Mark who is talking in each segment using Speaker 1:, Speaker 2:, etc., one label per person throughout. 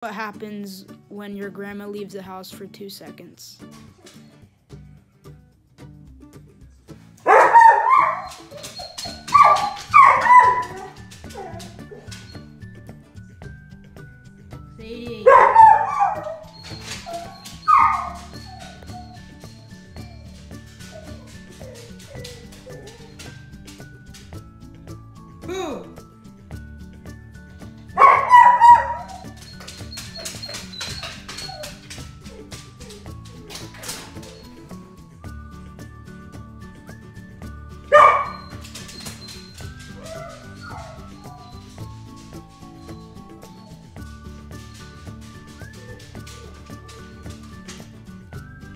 Speaker 1: What happens when your grandma leaves the house for two seconds? Sadie. Who?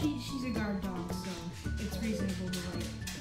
Speaker 1: she, she's a guard dog, so it's reasonable to like.